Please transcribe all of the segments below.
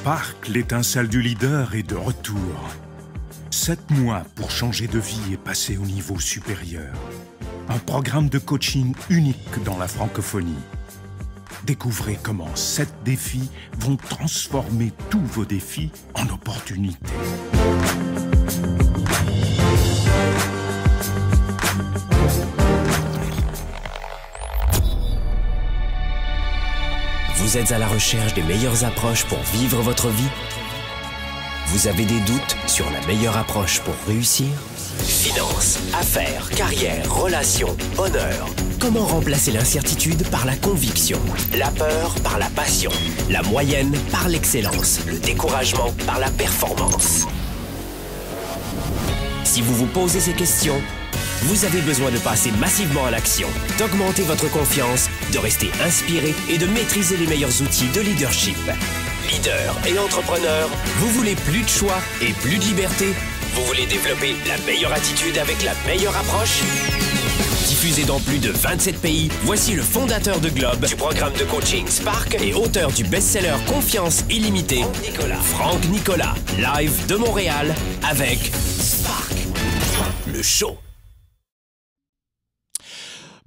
Spark, l'étincelle du leader, est de retour. Sept mois pour changer de vie et passer au niveau supérieur. Un programme de coaching unique dans la francophonie. Découvrez comment sept défis vont transformer tous vos défis en opportunités. Vous êtes à la recherche des meilleures approches pour vivre votre vie? Vous avez des doutes sur la meilleure approche pour réussir? Finances, affaires, carrière, relations, honneur. Comment remplacer l'incertitude par la conviction? La peur par la passion. La moyenne par l'excellence. Le découragement par la performance. Si vous vous posez ces questions, vous avez besoin de passer massivement à l'action, d'augmenter votre confiance, de rester inspiré et de maîtriser les meilleurs outils de leadership. Leader et entrepreneur, vous voulez plus de choix et plus de liberté? Vous voulez développer la meilleure attitude avec la meilleure approche? Diffusé dans plus de 27 pays, voici le fondateur de Globe, du programme de coaching Spark et auteur du best-seller Confiance illimitée, Nicolas. Franck Nicolas, live de Montréal avec Spark, le show.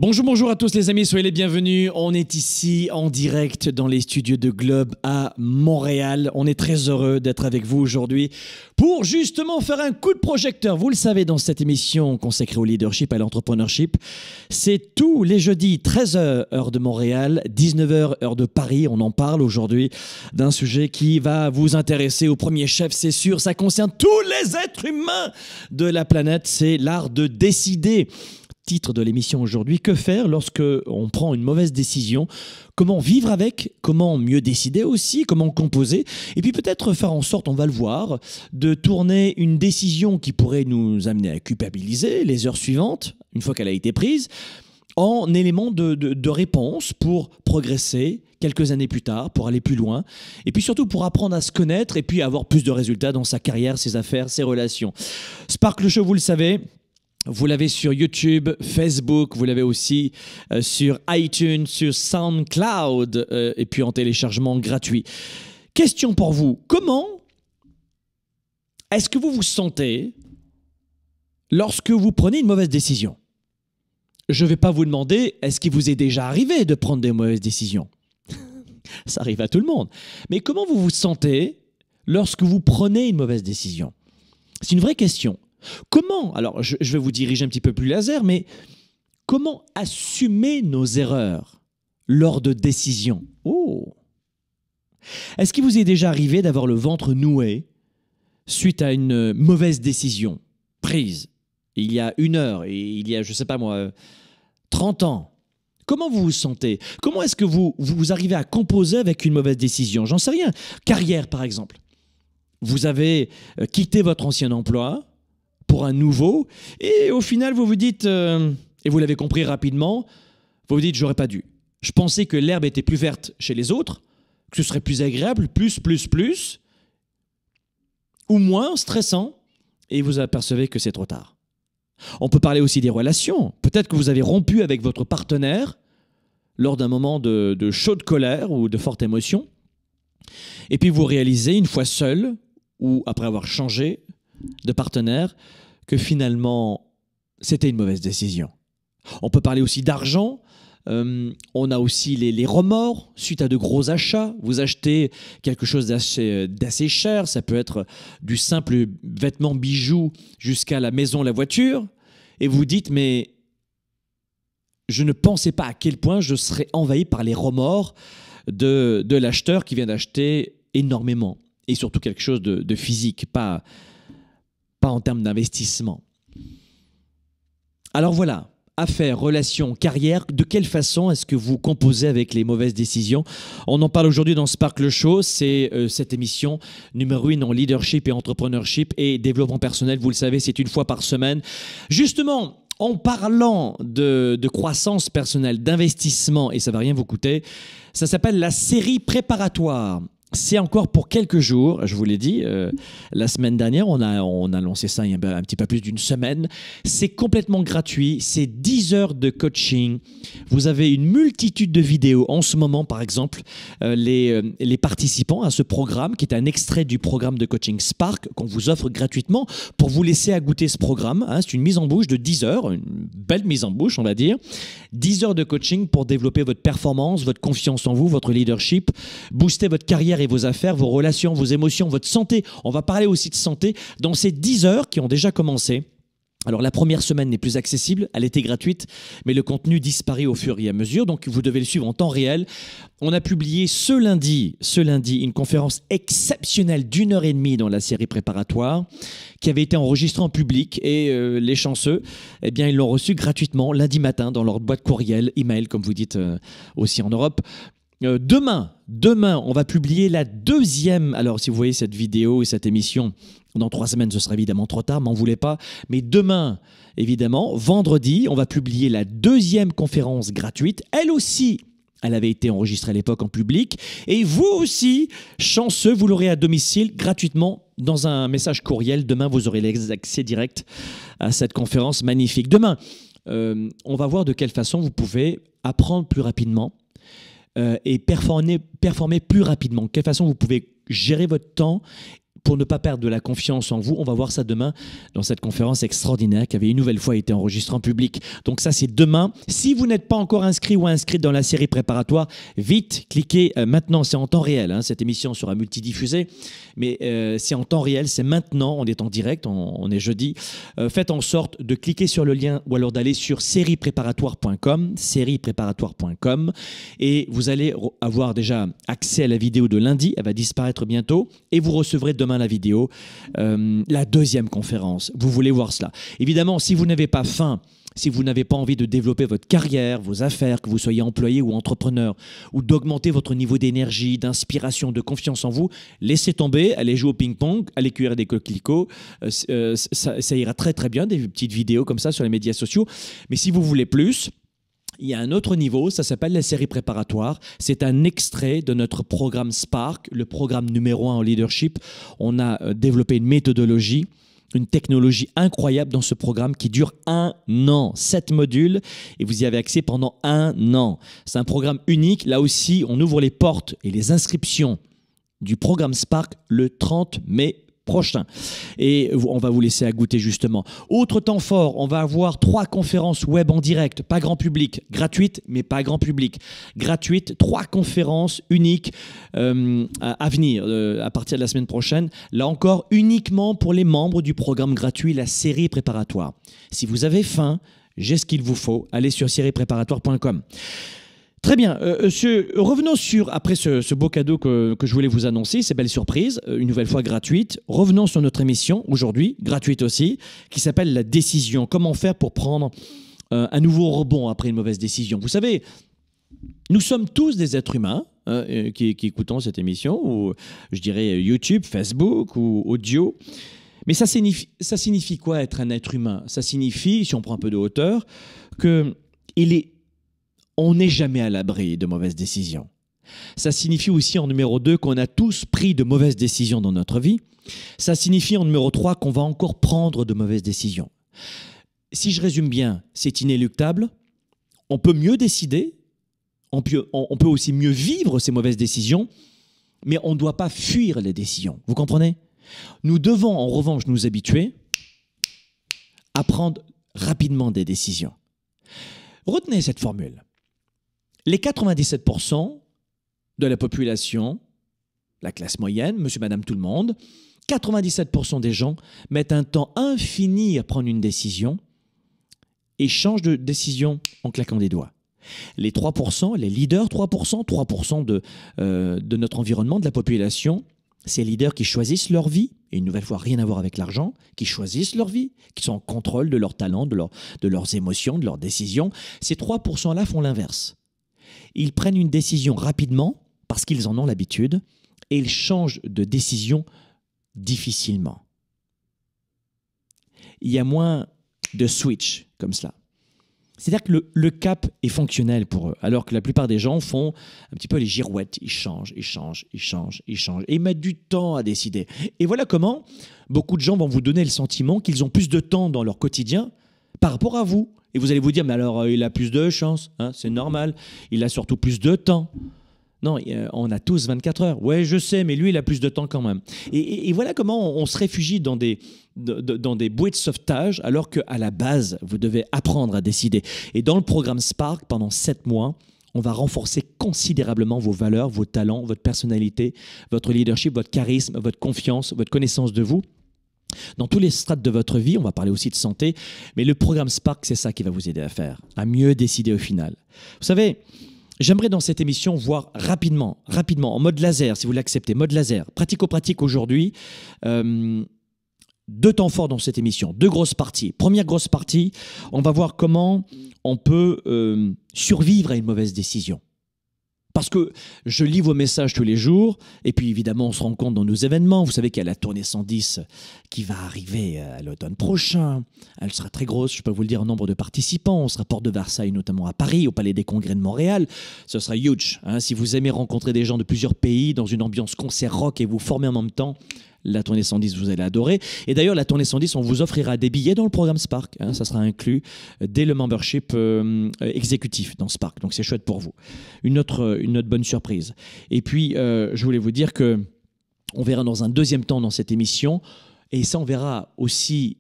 Bonjour, bonjour à tous les amis, soyez les bienvenus. On est ici en direct dans les studios de Globe à Montréal. On est très heureux d'être avec vous aujourd'hui pour justement faire un coup de projecteur. Vous le savez, dans cette émission consacrée au leadership, à l'entrepreneurship, c'est tous les jeudis, 13h heure de Montréal, 19h heure de Paris. On en parle aujourd'hui d'un sujet qui va vous intéresser au premier chef, c'est sûr. Ça concerne tous les êtres humains de la planète. C'est l'art de décider titre de l'émission aujourd'hui. Que faire lorsque on prend une mauvaise décision? Comment vivre avec? Comment mieux décider aussi? Comment composer? Et puis peut-être faire en sorte, on va le voir, de tourner une décision qui pourrait nous amener à culpabiliser les heures suivantes, une fois qu'elle a été prise, en élément de, de, réponse pour progresser quelques années plus tard, pour aller plus loin, et puis surtout pour apprendre à se connaître et puis avoir plus de résultats dans sa carrière, ses affaires, ses relations. Sparkle Show, vous le savez, vous l'avez sur YouTube, Facebook, vous l'avez aussi euh, sur iTunes, sur SoundCloud euh, et puis en téléchargement gratuit. Question pour vous, comment est-ce que vous vous sentez lorsque vous prenez une mauvaise décision? Je ne vais pas vous demander est-ce qu'il vous est déjà arrivé de prendre des mauvaises décisions? Ça arrive à tout le monde. Mais comment vous vous sentez lorsque vous prenez une mauvaise décision? C'est une vraie question. Comment, alors je, vais vous diriger un petit peu plus laser, mais comment assumer nos erreurs lors de décisions? Oh. Est-ce qu'il vous est déjà arrivé d'avoir le ventre noué suite à une mauvaise décision prise il y a une heure, et il y a, je ne sais pas moi, 30 ans? Comment vous vous sentez? Comment est-ce que vous, vous arrivez à composer avec une mauvaise décision? J'en sais rien. Carrière, par exemple. Vous avez euh, quitté votre ancien emploi, pour un nouveau. Et au final, vous vous dites, euh, et vous l'avez compris rapidement, vous vous dites, j'aurais pas dû. Je pensais que l'herbe était plus verte chez les autres, que ce serait plus agréable, plus, plus, plus, ou moins stressant, et vous apercevez que c'est trop tard. On peut parler aussi des relations. Peut-être que vous avez rompu avec votre partenaire lors d'un moment de, de chaude colère ou de forte émotion. Et puis vous réalisez, une fois seul, ou après avoir changé de partenaire, que finalement, c'était une mauvaise décision. On peut parler aussi d'argent. Euh, on a aussi les, remords suite à de gros achats. Vous achetez quelque chose d'assez cher, ça peut être du simple vêtement bijou jusqu'à la maison, la voiture, et vous dites mais je ne pensais pas à quel point je serais envahi par les remords de, l'acheteur qui vient d'acheter énormément, et surtout quelque chose de, de physique, pas, pas en termes d'investissement. Alors voilà, affaires, relations, carrière, de quelle façon est-ce que vous composez avec les mauvaises décisions? On en parle aujourd'hui dans Sparkle Show, c'est euh, cette émission numéro 1 en leadership et entrepreneurship et développement personnel, vous le savez, c'est une fois par semaine. Justement, en parlant de, de croissance personnelle, d'investissement, et ça va rien vous coûter, ça s'appelle la série préparatoire c'est encore pour quelques jours, je vous l'ai dit, euh, la semaine dernière, on a, on a lancé ça il y a un petit peu plus d'une semaine. C'est complètement gratuit, c'est 10 heures de coaching. Vous avez une multitude de vidéos. En ce moment, par exemple, euh, les, euh, les participants à ce programme, qui est un extrait du programme de coaching Spark, qu'on vous offre gratuitement pour vous laisser à goûter ce programme. Hein. c'est une mise en bouche de 10 heures, une belle mise en bouche, on va dire. 10 heures de coaching pour développer votre performance, votre confiance en vous, votre leadership, booster votre carrière vos affaires, vos relations, vos émotions, votre santé. On va parler aussi de santé dans ces 10 heures qui ont déjà commencé. Alors la première semaine n'est plus accessible, elle était gratuite, mais le contenu disparaît au fur et à mesure, donc vous devez le suivre en temps réel. On a publié ce lundi, ce lundi, une conférence exceptionnelle d'une heure et demie dans la série préparatoire, qui avait été enregistrée en public et euh, les chanceux, eh bien ils l'ont reçue gratuitement lundi matin dans leur boîte courriel, email comme vous dites euh, aussi en Europe. Euh, demain, demain, on va publier la deuxième. Alors, si vous voyez cette vidéo et cette émission dans trois semaines, ce sera évidemment trop tard, m'en voulez pas. Mais demain, évidemment, vendredi, on va publier la deuxième conférence gratuite. Elle aussi, elle avait été enregistrée à l'époque en public. Et vous aussi, chanceux, vous l'aurez à domicile gratuitement dans un message courriel. Demain, vous aurez l'accès direct à cette conférence magnifique. Demain, euh, on va voir de quelle façon vous pouvez apprendre plus rapidement euh, et performer, performer plus rapidement? De quelle façon vous pouvez gérer votre temps pour ne pas perdre de la confiance en vous. On va voir ça demain dans cette conférence extraordinaire qui avait une nouvelle fois été enregistrée en public. Donc ça, c'est demain. Si vous n'êtes pas encore inscrit ou inscrite dans la série préparatoire, vite, cliquez euh, maintenant. C'est en temps réel. Hein. Cette émission sera multidiffusée, mais euh, c'est en temps réel. C'est maintenant. On est en direct. On, est jeudi. Euh, faites en sorte de cliquer sur le lien ou alors d'aller sur sériepréparatoire.com, sériepréparatoire.com, et vous allez avoir déjà accès à la vidéo de lundi. Elle va disparaître bientôt et vous recevrez demain la vidéo, euh, la deuxième conférence. Vous voulez voir cela. Évidemment, si vous n'avez pas faim, si vous n'avez pas envie de développer votre carrière, vos affaires, que vous soyez employé ou entrepreneur, ou d'augmenter votre niveau d'énergie, d'inspiration, de confiance en vous, laissez tomber, allez jouer au ping-pong, allez cuire des coquelicots, euh, euh, ça, ça, ira très très bien, des petites vidéos comme ça sur les médias sociaux. Mais si vous voulez plus, il y a un autre niveau, ça s'appelle la série préparatoire. C'est un extrait de notre programme Spark, le programme numéro un en leadership. On a euh, développé une méthodologie une technologie incroyable dans ce programme qui dure un an, sept modules, et vous y avez accès pendant un an. C'est un programme unique. Là aussi, on ouvre les portes et les inscriptions du programme Spark le 30 mai prochain. Et on va vous laisser à goûter justement. Autre temps fort, on va avoir trois conférences web en direct, pas grand public, gratuites, mais pas grand public. Gratuites, trois conférences uniques euh, à, venir euh, à partir de la semaine prochaine. Là encore, uniquement pour les membres du programme gratuit, la série préparatoire. Si vous avez faim, j'ai ce qu'il vous faut. Allez sur sériepréparatoire.com. Très bien. Euh, monsieur, revenons sur, après ce, beau cadeau que, je voulais vous annoncer, ces belles surprises, euh, une nouvelle fois gratuite, revenons sur notre émission aujourd'hui, gratuite aussi, qui s'appelle La décision. Comment faire pour prendre euh, un nouveau rebond après une mauvaise décision? Vous savez, nous sommes tous des êtres humains hein, qui, qui, écoutons cette émission, ou je dirais YouTube, Facebook ou audio. Mais ça signifie, ça signifie quoi être un être humain? Ça signifie, si on prend un peu de hauteur, que il est on n'est jamais à l'abri de mauvaises décisions. Ça signifie aussi en numéro 2 qu'on a tous pris de mauvaises décisions dans notre vie. Ça signifie en numéro 3 qu'on va encore prendre de mauvaises décisions. Si je résume bien, c'est inéluctable. On peut mieux décider, on peut, on peut aussi mieux vivre ces mauvaises décisions, mais on ne doit pas fuir les décisions. Vous comprenez? Nous devons en revanche nous habituer à prendre rapidement des décisions. Retenez cette formule les 97% de la population, la classe moyenne, monsieur, madame, tout le monde, 97% des gens mettent un temps infini à prendre une décision et changent de décision en claquant des doigts. Les 3%, les leaders 3%, 3% de, euh, de notre environnement, de la population, ces leaders qui choisissent leur vie, et une nouvelle fois rien à voir avec l'argent, qui choisissent leur vie, qui sont en contrôle de leurs talents, de, de leurs émotions, de leurs décisions, ces 3%-là font l'inverse. Ils prennent une décision rapidement parce qu'ils en ont l'habitude et ils changent de décision difficilement. Il y a moins de switch comme cela. C'est-à-dire que le, cap est fonctionnel pour eux, alors que la plupart des gens font un petit peu les girouettes. Ils changent, ils changent, ils changent, ils changent. Et ils mettent du temps à décider. Et voilà comment beaucoup de gens vont vous donner le sentiment qu'ils ont plus de temps dans leur quotidien par rapport à vous. Et vous allez vous dire, mais alors euh, il a plus de chance, hein, c'est normal. Il a surtout plus de temps. Non, on a tous 24 heures. Ouais, je sais, mais lui, il a plus de temps quand même. Et, voilà comment on, se réfugie dans des, dans des bouées de sauvetage, alors qu'à la base, vous devez apprendre à décider. Et dans le programme Spark, pendant 7 mois, on va renforcer considérablement vos valeurs, vos talents, votre personnalité, votre leadership, votre charisme, votre confiance, votre connaissance de vous. Dans tous les strates de votre vie, on va parler aussi de santé, mais le programme Spark, c'est ça qui va vous aider à faire, à mieux décider au final. Vous savez, J'aimerais dans cette émission voir rapidement, rapidement, en mode laser, si vous l'acceptez, mode laser, pratico-pratique aujourd'hui, euh, deux temps forts dans cette émission, deux grosses parties. Première grosse partie, on va voir comment on peut euh, survivre à une mauvaise décision. Parce que je lis vos messages tous les jours, et puis évidemment, on se rend compte dans nos événements. Vous savez qu'il y a la tournée 110 qui va arriver euh, à l'automne prochain. Elle sera très grosse, je peux vous le dire, en nombre de participants. On sera porte de Versailles, notamment à Paris, au Palais des Congrès de Montréal. Ce sera huge. Hein. Si vous aimez rencontrer des gens de plusieurs pays dans une ambiance concert rock et vous former en même temps, la tournée 110, vous allez adorer. Et d'ailleurs, la tournée 110, on vous offrira des billets dans le programme Spark. Hein, ça sera inclus dès le membership euh, exécutif dans Spark. Donc c'est chouette pour vous. Une autre, une autre bonne surprise. Et puis, euh, je voulais vous dire que on verra dans un deuxième temps dans cette émission, et ça, on verra aussi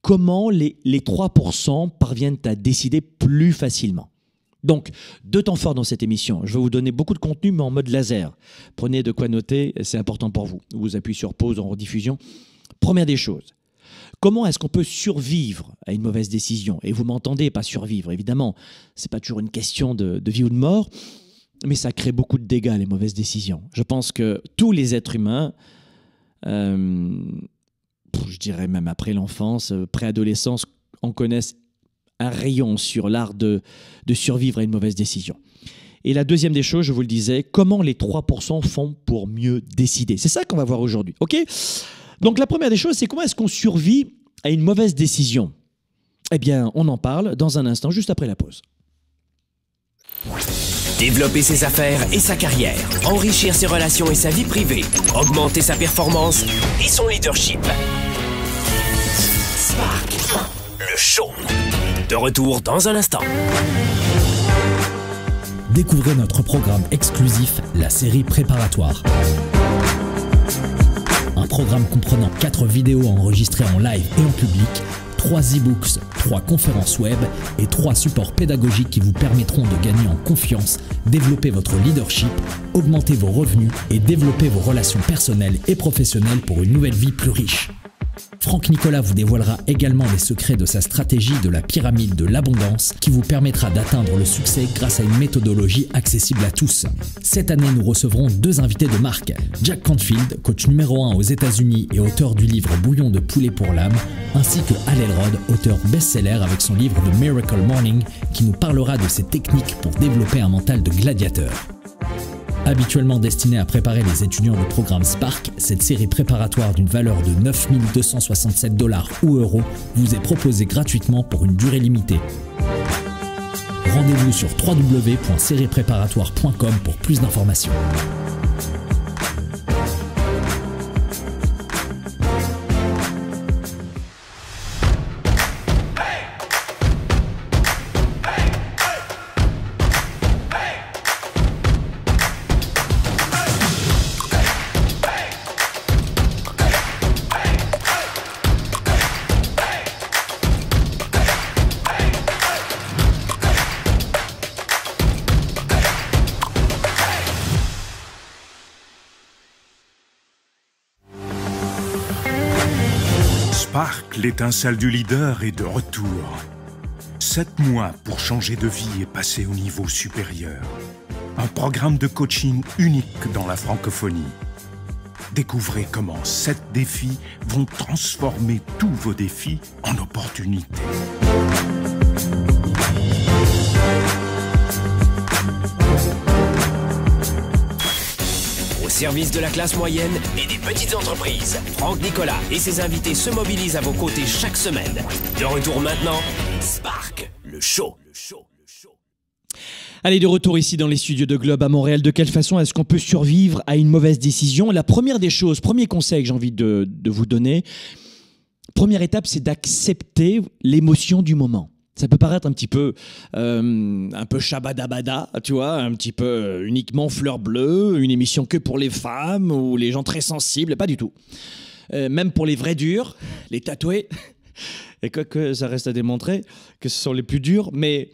comment les, les 3% parviennent à décider plus facilement. Donc, deux temps forts dans cette émission. Je vais vous donner beaucoup de contenu, mais en mode laser. Prenez de quoi noter, c'est important pour vous. Vous appuyez sur pause en rediffusion. Première des choses, comment est-ce qu'on peut survivre à une mauvaise décision? Et vous m'entendez, pas survivre, évidemment. Ce n'est pas toujours une question de, vie ou de mort, mais ça crée beaucoup de dégâts, les mauvaises décisions. Je pense que tous les êtres humains, euh, je dirais même après l'enfance, euh, préadolescence, en connaissent un rayon sur l'art de, de survivre à une mauvaise décision. Et la deuxième des choses, je vous le disais, comment les 3% font pour mieux décider. C'est ça qu'on va voir aujourd'hui. OK? Donc la première des choses, c'est comment est-ce qu'on survit à une mauvaise décision? Eh bien, on en parle dans un instant, juste après la pause. Développer ses affaires et sa carrière, enrichir ses relations et sa vie privée, augmenter sa performance et son leadership. Spark, le show. De retour dans un instant. Découvrez notre programme exclusif, la série préparatoire. Un programme comprenant 4 vidéos enregistrées en live et en public, 3 e-books, 3 conférences web et 3 supports pédagogiques qui vous permettront de gagner en confiance, développer votre leadership, augmenter vos revenus et développer vos relations personnelles et professionnelles pour une nouvelle vie plus riche. Franck Nicolas vous dévoilera également les secrets de sa stratégie de la pyramide de l'abondance qui vous permettra d'atteindre le succès grâce à une méthodologie accessible à tous. Cette année, nous recevrons deux invités de marque. Jack Canfield, coach numéro 1 aux États-Unis et auteur du livre Bouillon de poulet pour l'âme, ainsi que Hal Elrod, auteur best-seller avec son livre The Miracle Morning qui nous parlera de ses techniques pour développer un mental de gladiateur. Habituellement destinée à préparer les étudiants du programme Spark, cette série préparatoire d'une valeur de 9267 dollars ou euros vous est proposée gratuitement pour une durée limitée. Rendez-vous sur www.sériepréparatoire.com pour plus d'informations. L'étincelle du leader est de retour. Sept mois pour changer de vie et passer au niveau supérieur. Un programme de coaching unique dans la francophonie. Découvrez comment sept défis vont transformer tous vos défis en opportunités. Service de la classe moyenne et des petites entreprises. Franck Nicolas et ses invités se mobilisent à vos côtés chaque semaine. De retour maintenant, Spark, le show. Allez, de retour ici dans les studios de Globe à Montréal. De quelle façon est-ce qu'on peut survivre à une mauvaise décision? La première des choses, premier conseil que j'ai envie de vous donner, première étape, c'est d'accepter l'émotion du moment. Ça peut paraître un petit peu, euh, un peu shabadabada, tu vois, un petit peu euh, uniquement fleur bleue, une émission que pour les femmes ou les gens très sensibles, pas du tout. Euh, même pour les vrais durs, les tatoués, et quoi que ça reste à démontrer que ce sont les plus durs, mais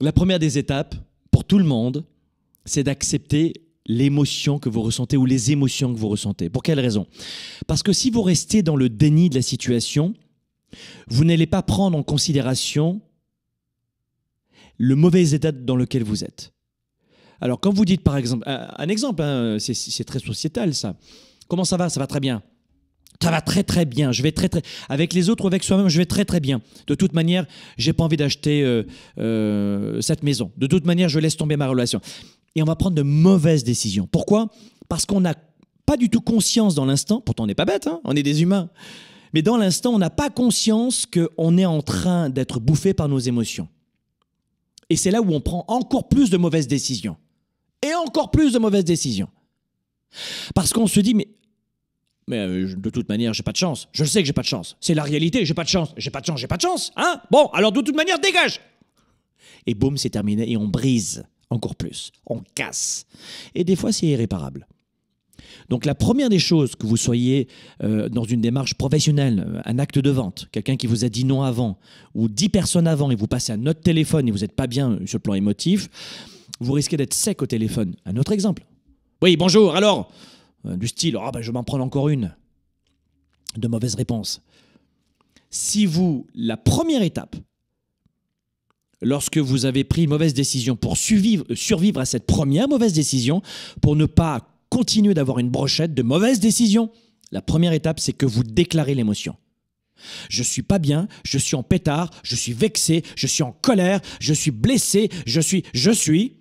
la première des étapes, pour tout le monde, c'est d'accepter l'émotion que vous ressentez ou les émotions que vous ressentez. Pour quelle raison? Parce que si vous restez dans le déni de la situation, vous n'allez pas prendre en considération le mauvais état dans lequel vous êtes. Alors quand vous dites par exemple, un, exemple, hein, c'est très sociétal ça. Comment ça va? Ça va très bien. Ça va très très bien. Je vais très très avec les autres, avec soi-même, je vais très très bien. De toute manière, j'ai pas envie d'acheter euh, euh, cette maison. De toute manière, je laisse tomber ma relation. Et on va prendre de mauvaises décisions. Pourquoi? Parce qu'on n'a pas du tout conscience dans l'instant. Pourtant, on n'est pas bête, hein on est des humains. Mais dans l'instant, on n'a pas conscience qu'on est en train d'être bouffé par nos émotions. Et c'est là où on prend encore plus de mauvaises décisions. Et encore plus de mauvaises décisions. Parce qu'on se dit, mais, euh, de toute manière, j'ai pas de chance. Je sais que j'ai pas de chance. C'est la réalité, j'ai pas de chance. J'ai pas de chance, j'ai pas de chance. Hein? Bon, alors de toute manière, dégage Et boum, c'est terminé. Et on brise encore plus. On casse. Et des fois, c'est irréparable. Donc la première des choses que vous soyez euh, dans une démarche professionnelle, euh, un acte de vente, quelqu'un qui vous a dit non avant, ou dix personnes avant, et vous passez un autre téléphone et vous n'êtes pas bien sur le plan émotif, vous risquez d'être sec au téléphone. Un autre exemple. Oui, bonjour, alors euh, Du style, ah ben je m'en prends encore une. De mauvaise réponse. Si vous, la première étape, lorsque vous avez pris une mauvaise décision pour survivre, survivre à cette première mauvaise décision, pour ne pas continuer d'avoir une brochette de mauvaises décisions. La première étape, c'est que vous déclarez l'émotion. Je suis pas bien, je suis en pétard, je suis vexé, je suis en colère, je suis blessé, je suis, je suis.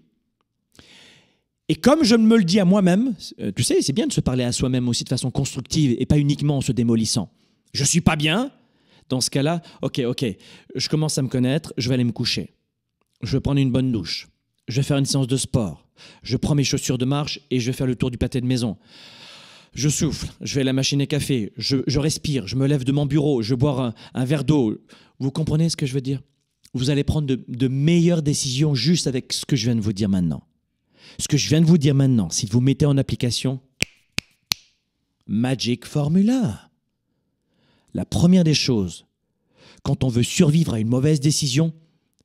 Et comme je me le dis à moi-même, euh, tu sais, c'est bien de se parler à soi-même aussi de façon constructive et pas uniquement en se démolissant. Je suis pas bien. Dans ce cas-là, ok, ok, je commence à me connaître, je vais aller me coucher. Je vais prendre une bonne douche. Je vais faire une séance de sport je prends mes chaussures de marche et je vais faire le tour du pâté de maison. Je souffle, je vais à la machine à café, je, respire, je me lève de mon bureau, je bois un, verre d'eau. Vous comprenez ce que je veux dire? Vous allez prendre de, de meilleures décisions juste avec ce que je viens de vous dire maintenant. Ce que je viens de vous dire maintenant, si vous mettez en application, Magic Formula. La première des choses, quand on veut survivre à une mauvaise décision,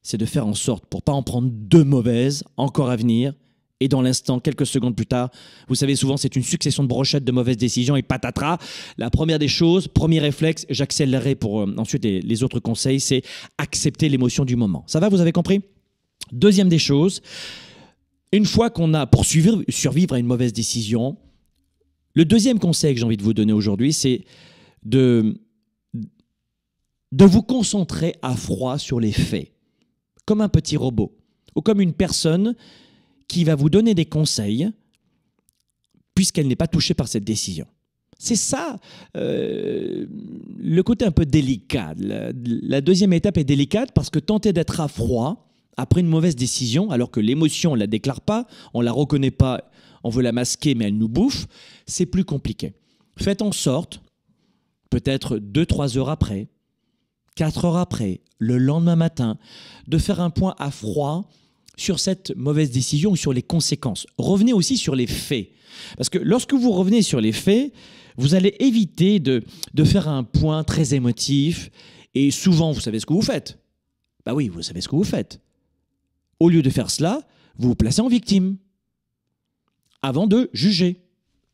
c'est de faire en sorte, pour pas en prendre deux mauvaises encore à venir, et dans l'instant, quelques secondes plus tard, vous savez, souvent c'est une succession de brochettes de mauvaises décisions et patatras. La première des choses, premier réflexe, j'accélérerai pour euh, ensuite les, autres conseils, c'est accepter l'émotion du moment. Ça va, vous avez compris? Deuxième des choses, une fois qu'on a pour survivre à une mauvaise décision, le deuxième conseil que j'ai envie de vous donner aujourd'hui, c'est de, de vous concentrer à froid sur les faits, comme un petit robot, ou comme une personne qui va vous donner des conseils puisqu'elle n'est pas touchée par cette décision. C'est ça euh, le côté un peu délicat. La, deuxième étape est délicate parce que tenter d'être à froid après une mauvaise décision, alors que l'émotion, on ne la déclare pas, on ne la reconnaît pas, on veut la masquer, mais elle nous bouffe, c'est plus compliqué. Faites en sorte, peut-être deux, trois heures après, quatre heures après, le lendemain matin, de faire un point à froid sur cette mauvaise décision ou sur les conséquences. Revenez aussi sur les faits. Parce que lorsque vous revenez sur les faits, vous allez éviter de, faire un point très émotif. Et souvent, vous savez ce que vous faites. Bah oui, vous savez ce que vous faites. Au lieu de faire cela, vous vous placez en victime. Avant de juger.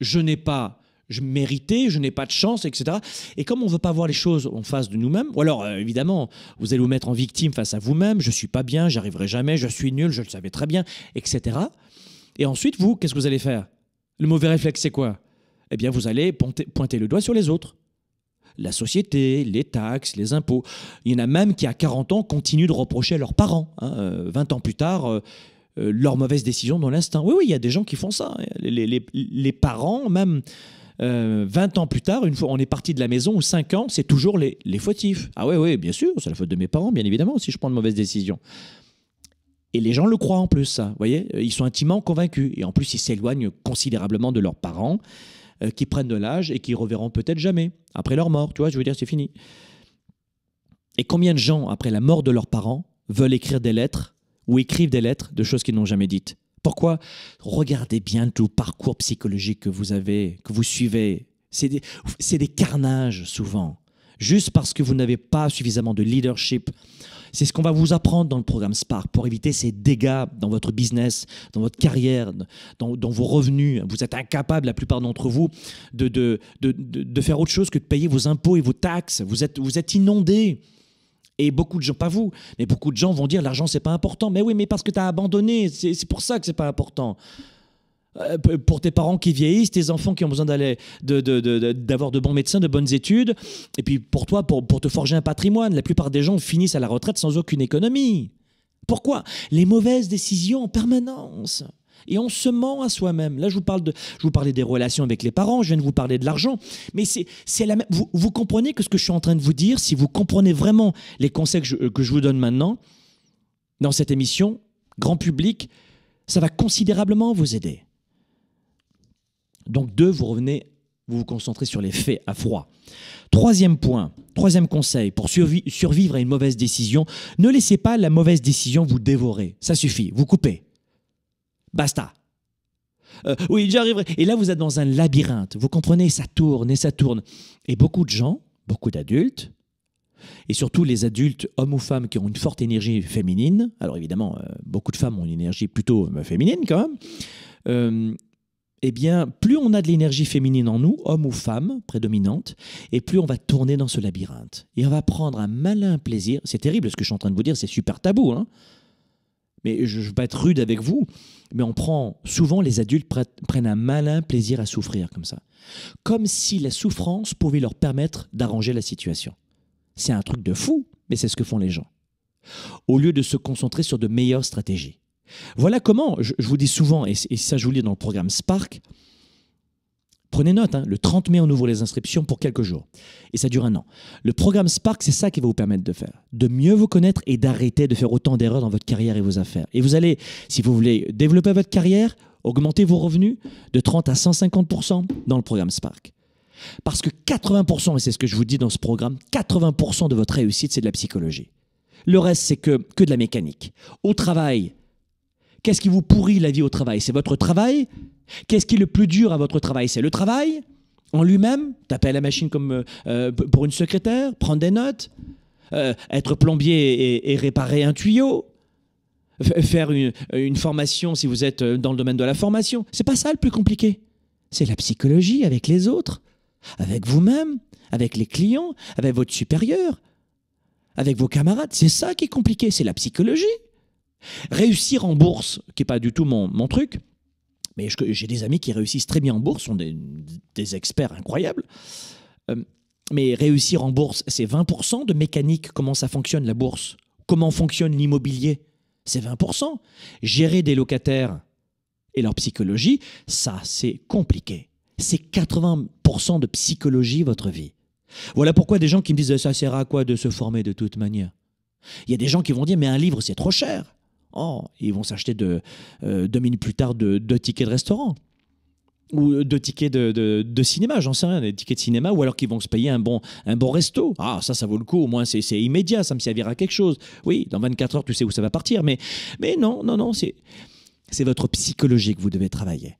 Je n'ai pas je méritais, je n'ai pas de chance, etc. Et comme on ne veut pas voir les choses en face de nous-mêmes, ou alors euh, évidemment, vous allez vous mettre en victime face à vous-même, je suis pas bien, j'arriverai jamais, je suis nul, je le savais très bien, etc. Et ensuite, vous, qu'est-ce que vous allez faire? Le mauvais réflexe, c'est quoi? Eh bien, vous allez pointer, le doigt sur les autres. La société, les taxes, les impôts. Il y en a même qui, à 40 ans, continuent de reprocher à leurs parents. 20 hein. euh, ans plus tard, euh, leur mauvaise décision dans l'instant. Oui, oui, il y a des gens qui font ça. Hein. les parents, même 20 euh, ans plus tard, une fois on est parti de la maison, ou 5 ans, c'est toujours les, les fautifs. Ah oui, oui, bien sûr, c'est la faute de mes parents, bien évidemment, si je prends de mauvaises décisions. Et les gens le croient en plus, ça. Vous voyez, ils sont intimement convaincus. Et en plus, ils s'éloignent considérablement de leurs parents, euh, qui prennent de l'âge et qui reverront peut-être jamais après leur mort. Tu vois, je veux dire, c'est fini. Et combien de gens, après la mort de leurs parents, veulent écrire des lettres ou écrivent des lettres de choses qu'ils n'ont jamais dites? Pourquoi Regardez bien tout parcours psychologique que vous avez, que vous suivez. C'est des, carnages souvent. Juste parce que vous n'avez pas suffisamment de leadership c'est ce qu'on va vous apprendre dans le programme Spark pour éviter ces dégâts dans votre business, dans votre carrière, dans, vos revenus. Vous êtes incapable, la plupart d'entre vous, de, faire autre chose que de payer vos impôts et vos taxes. Vous êtes, vous êtes inondés. Et beaucoup de gens, pas vous, mais beaucoup de gens vont dire l'argent c'est pas important. Mais oui, mais parce que tu as abandonné, c'est pour ça que c'est pas important. Euh, pour tes parents qui vieillissent, tes enfants qui ont besoin d'aller d'avoir de, bons médecins, de bonnes études, et puis pour toi, pour, pour te forger un patrimoine. La plupart des gens finissent à la retraite sans aucune économie. Pourquoi? Les mauvaises décisions en permanence. Et on se ment à soi-même. Là, je vous, parle de, je vous parlais des relations avec les parents, je viens de vous parler de l'argent. Mais c'est la même. Vous, comprenez que ce que je suis en train de vous dire, si vous comprenez vraiment les conseils que je, que je vous donne maintenant, dans cette émission, grand public, ça va considérablement vous aider. Donc deux, vous revenez, vous vous concentrez sur les faits à froid. Troisième point, troisième conseil, pour survivre à une mauvaise décision, ne laissez pas la mauvaise décision vous dévorer. Ça suffit, vous coupez. Basta. Euh, oui, j'y arriverai. Et là, vous êtes dans un labyrinthe. Vous comprenez, ça tourne et ça tourne. Et beaucoup de gens, beaucoup d'adultes, et surtout les adultes, hommes ou femmes, qui ont une forte énergie féminine, alors évidemment, euh, beaucoup de femmes ont une énergie plutôt euh, féminine quand même, eh bien, plus on a de l'énergie féminine en nous, homme ou femme prédominante, et plus on va tourner dans ce labyrinthe. Et on va prendre un malin plaisir. C'est terrible ce que je suis en train de vous dire, c'est super tabou. Hein mais je ne veux pas être rude avec vous, mais on prend souvent les adultes prennent un malin plaisir à souffrir comme ça, comme si la souffrance pouvait leur permettre d'arranger la situation. C'est un truc de fou, mais c'est ce que font les gens. Au lieu de se concentrer sur de meilleures stratégies. Voilà comment, je, vous dis souvent, et, ça je vous lis dans le programme Spark, prenez note, hein, le 30 mai on ouvre les inscriptions pour quelques jours, et ça dure un an. Le programme Spark, c'est ça qui va vous permettre de faire, de mieux vous connaître et d'arrêter de faire autant d'erreurs dans votre carrière et vos affaires. Et vous allez, si vous voulez développer votre carrière, augmenter vos revenus de 30 à 150% dans le programme Spark. Parce que 80%, et c'est ce que je vous dis dans ce programme, 80% de votre réussite, c'est de la psychologie. Le reste, c'est que, que de la mécanique. Au travail, Qu'est-ce qui vous pourrit la vie au travail? C'est votre travail Qu'est-ce qui est le plus dur à votre travail? C'est le travail en lui-même? Taper à la machine comme euh, euh, pour une secrétaire Prendre des notes euh, Être plombier et, réparer un tuyau Faire une, formation si vous êtes dans le domaine de la formation? C'est pas ça le plus compliqué. C'est la psychologie avec les autres, avec vous-même, avec les clients, avec votre supérieur, avec vos camarades. C'est ça qui est compliqué, c'est la psychologie. Réussir en bourse, qui n'est pas du tout mon, truc, mais j'ai des amis qui réussissent très bien en bourse, sont des, experts incroyables. Euh, mais réussir en bourse, c'est 20% de mécanique, comment ça fonctionne la bourse, comment fonctionne l'immobilier, c'est 20%. Gérer des locataires et leur psychologie, ça c'est compliqué. C'est 80% de psychologie votre vie. Voilà pourquoi des gens qui me disent ça sert à quoi de se former de toute manière? Il y a des gens qui vont dire mais un livre c'est trop cher. Oh, ils vont s'acheter de, euh, deux minutes plus tard deux, tickets de restaurant ou deux tickets de, cinéma, j'en sais rien, des tickets de cinéma, ou alors qu'ils vont se payer un bon, un bon resto. Ah, ça, ça vaut le coup, au moins c'est immédiat, ça me servira à quelque chose. Oui, dans 24 heures, tu sais où ça va partir, mais, mais non, non, non, c'est votre psychologie que vous devez travailler.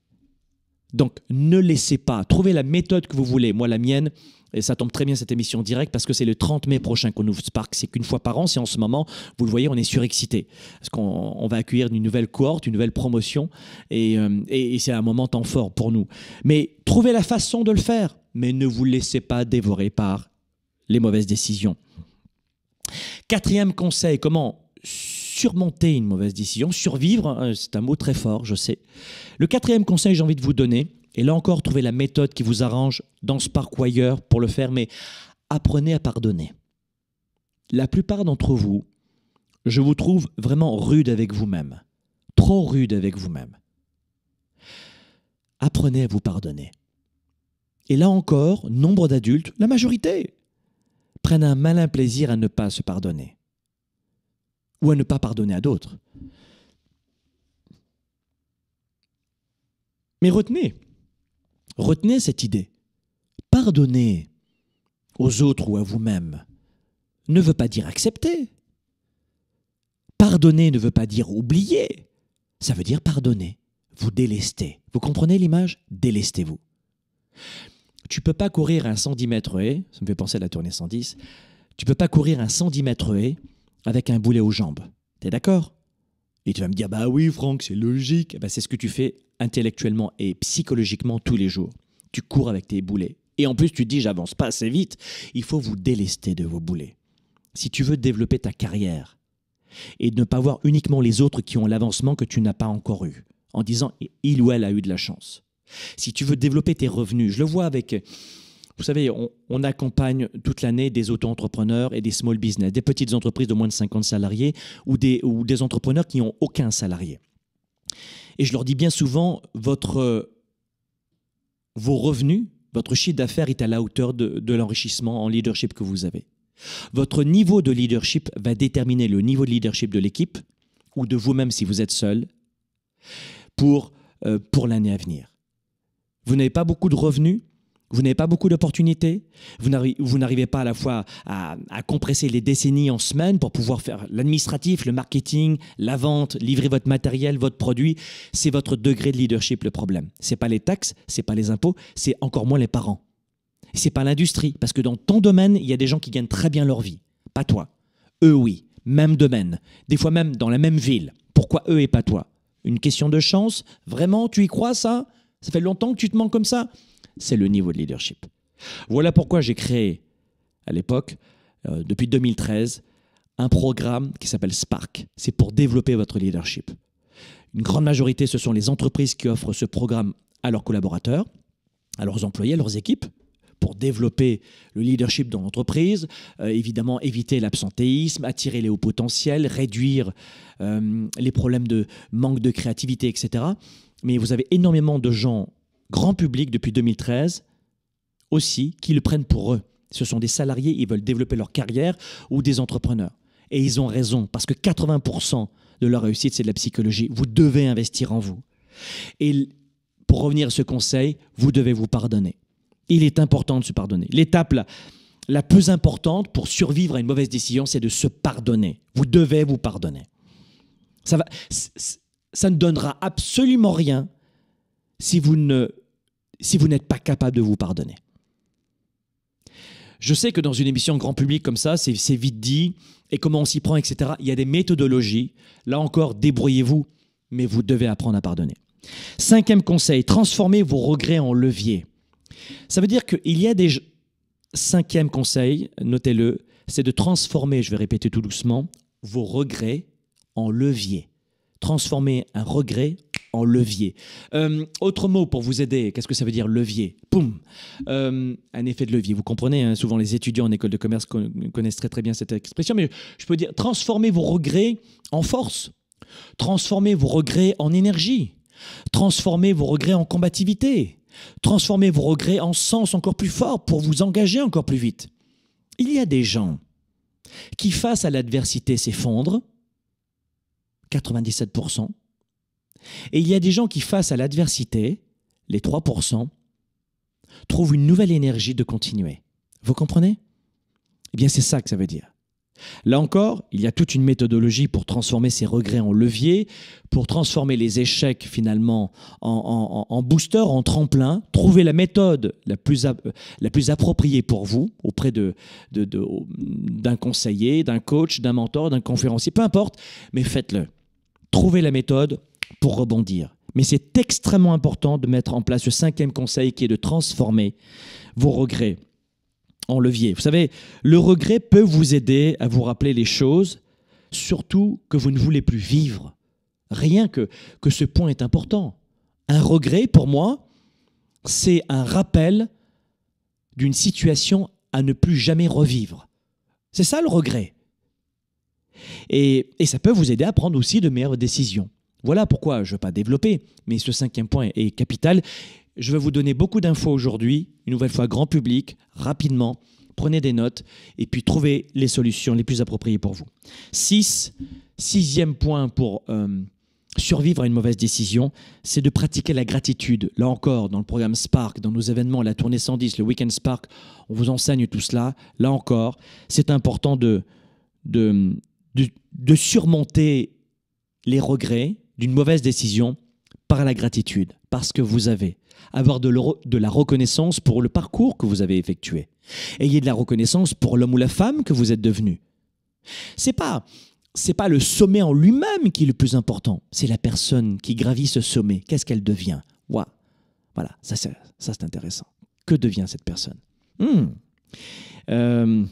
Donc, ne laissez pas, trouvez la méthode que vous voulez. Moi, la mienne, et ça tombe très bien cette émission directe parce que c'est le 30 mai prochain qu'on ouvre Spark. C'est qu'une fois par an. C'est en ce moment, vous le voyez, on est surexcité. Parce qu'on va accueillir une nouvelle cohorte, une nouvelle promotion. Euh, et, c'est un moment temps fort pour nous. Mais trouvez la façon de le faire. Mais ne vous laissez pas dévorer par les mauvaises décisions. Quatrième conseil, comment surmonter une mauvaise décision, survivre, hein, c'est un mot très fort, je sais. Le quatrième conseil, j'ai envie de vous donner, et là encore, trouvez la méthode qui vous arrange dans ce parc ou ailleurs pour le faire, mais apprenez à pardonner. La plupart d'entre vous, je vous trouve vraiment rude avec vous-même, trop rude avec vous-même. Apprenez à vous pardonner. Et là encore, nombre d'adultes, la majorité, prennent un malin plaisir à ne pas se pardonner ou à ne pas pardonner à d'autres. Mais retenez, retenez cette idée. Pardonner aux autres ou à vous-même ne veut pas dire accepter. Pardonner ne veut pas dire oublier. Ça veut dire pardonner, vous délester. Vous comprenez l'image? Délestez-vous. Tu peux pas courir un 110 mètres haie, ça me fait penser à la tournée 110, tu peux pas courir un 110 mètres haie avec un boulet aux jambes. T'es d'accord? Et tu vas me dire, bah oui Franck, c'est logique. Bah, c'est ce que tu fais intellectuellement et psychologiquement tous les jours. Tu cours avec tes boulets. Et en plus, tu dis, j'avance pas assez vite. Il faut vous délester de vos boulets. Si tu veux développer ta carrière et ne pas voir uniquement les autres qui ont l'avancement que tu n'as pas encore eu, en disant, il ou elle a eu de la chance. Si tu veux développer tes revenus, je le vois avec... Vous savez, on, accompagne toute l'année des auto-entrepreneurs et des small business, des petites entreprises de moins de 50 salariés ou des, entrepreneurs qui n'ont aucun salarié. Et je leur dis bien souvent, votre, vos revenus, votre chiffre d'affaires est à la hauteur de, de l'enrichissement en leadership que vous avez. Votre niveau de leadership va déterminer le niveau de leadership de l'équipe ou de vous-même si vous êtes seul pour, euh, pour l'année à venir. Vous n'avez pas beaucoup de revenus, vous n'avez pas beaucoup d'opportunités, vous n'arrivez pas à la fois à, compresser les décennies en semaines pour pouvoir faire l'administratif, le marketing, la vente, livrer votre matériel, votre produit. C'est votre degré de leadership le problème. C'est pas les taxes, c'est pas les impôts, c'est encore moins les parents. C'est pas l'industrie, parce que dans ton domaine, il y a des gens qui gagnent très bien leur vie. Pas toi. Eux, oui. Même domaine. Des fois même dans la même ville. Pourquoi eux et pas toi? Une question de chance? Vraiment, tu y crois ça? Ça fait longtemps que tu te mens comme ça? C'est le niveau de leadership. Voilà pourquoi j'ai créé, à l'époque, euh, depuis 2013, un programme qui s'appelle Spark. C'est pour développer votre leadership. Une grande majorité, ce sont les entreprises qui offrent ce programme à leurs collaborateurs, à leurs employés, à leurs équipes, pour développer le leadership dans l'entreprise, euh, évidemment éviter l'absentéisme, attirer les hauts potentiels, réduire euh, les problèmes de manque de créativité, etc mais vous avez énormément de gens, grand public depuis 2013 aussi, qui le prennent pour eux. Ce sont des salariés, ils veulent développer leur carrière ou des entrepreneurs. Et ils ont raison, parce que 80% de leur réussite, c'est de la psychologie. Vous devez investir en vous. Et pour revenir à ce conseil, vous devez vous pardonner. Il est important de se pardonner. L'étape la, plus importante pour survivre à une mauvaise décision, c'est de se pardonner. Vous devez vous pardonner. Ça ne donnera absolument rien si vous ne si vous n'êtes pas capable de vous pardonner. Je sais que dans une émission grand public comme ça, c'est vite dit, et comment on s'y prend, etc. Il y a des méthodologies. Là encore, débrouillez-vous, mais vous devez apprendre à pardonner. Cinquième conseil, transformez vos regrets en levier. Ça veut dire qu'il y a des... Cinquième conseil, notez-le, c'est de transformer, je vais répéter tout doucement, vos regrets en levier transformer un regret en levier. Euh, autre mot pour vous aider, qu'est-ce que ça veut dire levier? Poum euh, Un effet de levier. Vous comprenez, hein, souvent les étudiants en école de commerce connaissent très très bien cette expression, mais je peux dire transformer vos regrets en force, transformer vos regrets en énergie, transformer vos regrets en combativité, transformer vos regrets en sens encore plus fort pour vous engager encore plus vite. Il y a des gens qui, face à l'adversité, s'effondrent, 97%. Et il y a des gens qui, face à l'adversité, les 3%, trouvent une nouvelle énergie de continuer. Vous comprenez? Eh bien, c'est ça que ça veut dire. Là encore, il y a toute une méthodologie pour transformer ces regrets en levier, pour transformer les échecs finalement en, booster, en tremplin, trouver la méthode la plus, la plus appropriée pour vous auprès d'un de, de, conseiller, d'un coach, d'un mentor, d'un conférencier, peu importe, mais faites-le. Trouvez la méthode pour rebondir. Mais c'est extrêmement important de mettre en place le cinquième conseil qui est de transformer vos regrets en levier. Vous savez, le regret peut vous aider à vous rappeler les choses, surtout que vous ne voulez plus vivre. Rien que, que ce point est important. Un regret, pour moi, c'est un rappel d'une situation à ne plus jamais revivre. C'est ça le regret. Et, et, ça peut vous aider à prendre aussi de meilleures décisions. Voilà pourquoi je ne veux pas développer, mais ce cinquième point est capital. Je vais vous donner beaucoup d'infos aujourd'hui, une nouvelle fois grand public, rapidement. Prenez des notes et puis trouvez les solutions les plus appropriées pour vous. Six, sixième point pour, euh, survivre à une mauvaise décision, c'est de pratiquer la gratitude. Là encore, dans le programme Spark, dans nos événements, la tournée 110, le Weekend Spark, on vous enseigne tout cela. Là encore, c'est important de, surmonter les regrets d'une mauvaise décision par la gratitude, parce que vous avez. Avoir de, de la reconnaissance pour le parcours que vous avez effectué. Ayez de la reconnaissance pour l'homme ou la femme que vous êtes devenu. C'est pas c'est pas le sommet en lui-même qui est le plus important, c'est la personne qui gravit ce sommet. Qu'est-ce qu'elle devient? Voilà, ça c'est intéressant. Que devient cette personne? Hmm. euh,